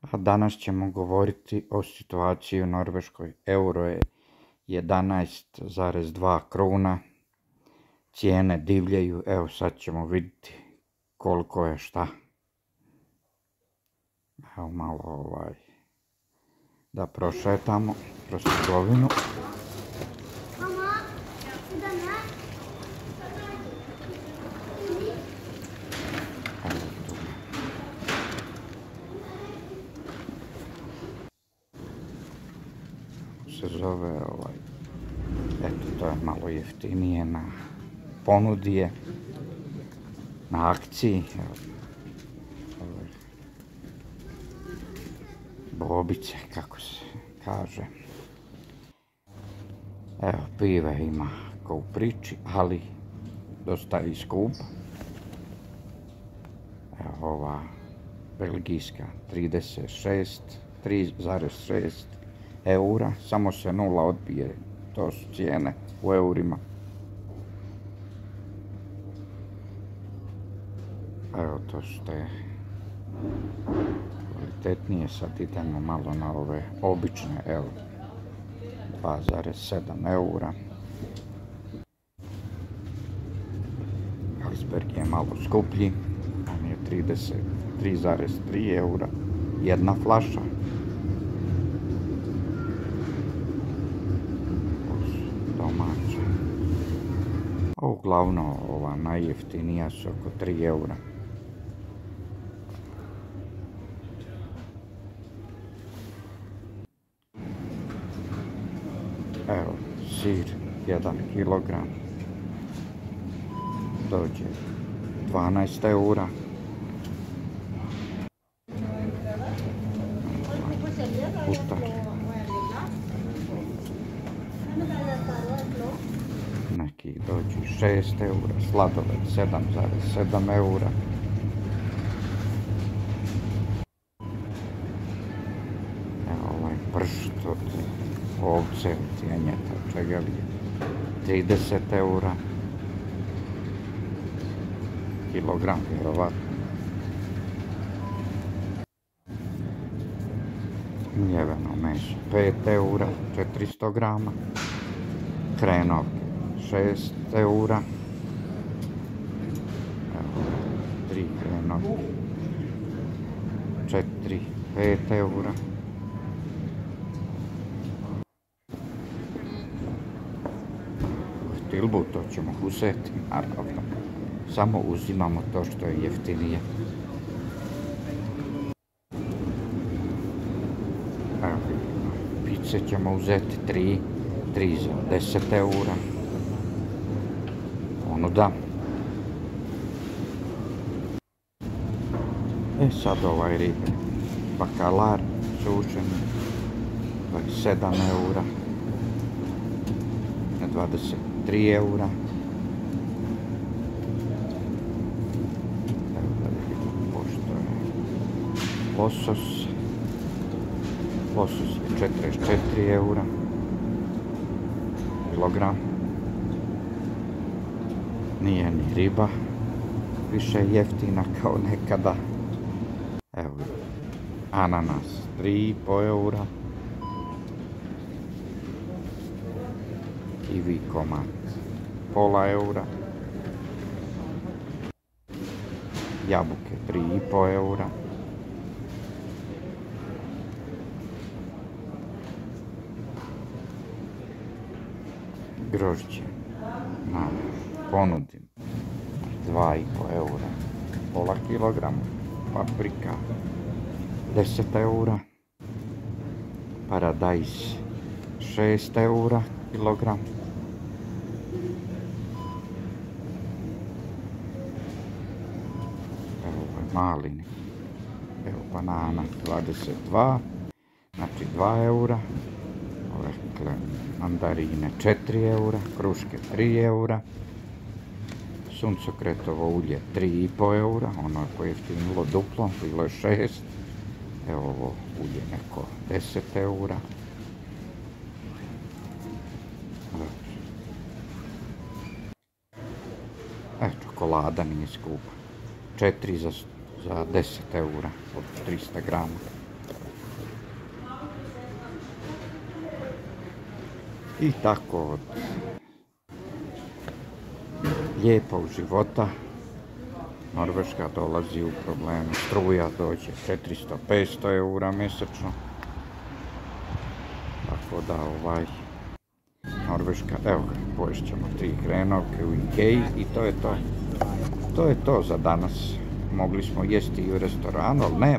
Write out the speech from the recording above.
A danas ćemo govoriti o situaciji u Norveškoj. Euro je 11,2 kruna. Cijene divljaju. Evo sad ćemo vidjeti koliko je šta. Evo malo ovaj da prošetamo kroz. Se zove ovaj, eto to je malo jeftinije na ponudije, na akciji. Ovaj, bobice, kako se kaže. Evo, pive ima ko u priči, ali dosta i skupa. Evo ova belgijska 36, 3,6 eura, samo se nula odbije, to su cijene u eurima. Evo to su te kvalitetnije, sad idemo malo na ove obične, evo 2,7 eura. Iceberg je malo skuplji, on je 3,3 eura, jedna flaša. Uglavnom ova najjeftinija su oko 3 eura. Evo, sir, 1 kilogram, dođe 12 eura. Putar. Neki dođu 6 eura, sladoled 7,7 eura. Evo ovaj pršt od ovce, od čega li je, 30 eura. Kilogram, vjerovatno. Mljeveno meso 5 eura, 400 grama. Krenovke 6 eura. Evo, 3 kreno. 4, 5 eura. Tilbu to ćemo uzeti, naravno. Samo uzimamo to što je jeftinije. Evo, pice ćemo uzeti 3, 3 za 10 eura da. E sad ovaj ribe. Bakalar sušen. 27 eura. 23 eura. Losos. Losos je 44 eura. Kilogram nije ni riba više jeftina kao nekada. Evo, ananas 3,5 eura. Kiwi komad pola eura. Jabuke 3,5 eura. Grožđe na ponudim. 2,5 eura. Pola kilograma paprika. 10 eura. Paradajs 6 eura kilogram. Evo ovaj malini evo banana 22 znači 2 eura. Ove mandarine 4 eura. Kruške 3 eura suncokretovo ulje 3,5 eura, ono koje je pojeftinilo duplo, bilo je 6, evo ovo ulje neko 10 eura. E, čokolada nije skupa, 4 za, za 10 eura od 300 grama. I tako od lijepog života Norveška dolazi u problem. Struja dođe 400-500 eura mjesečno. Tako da ovaj Norveška, evo ga, poješćemo tri hrenovke u Ikeji i to je to. To je to za danas. Mogli smo jesti i u restoranu, ali ne,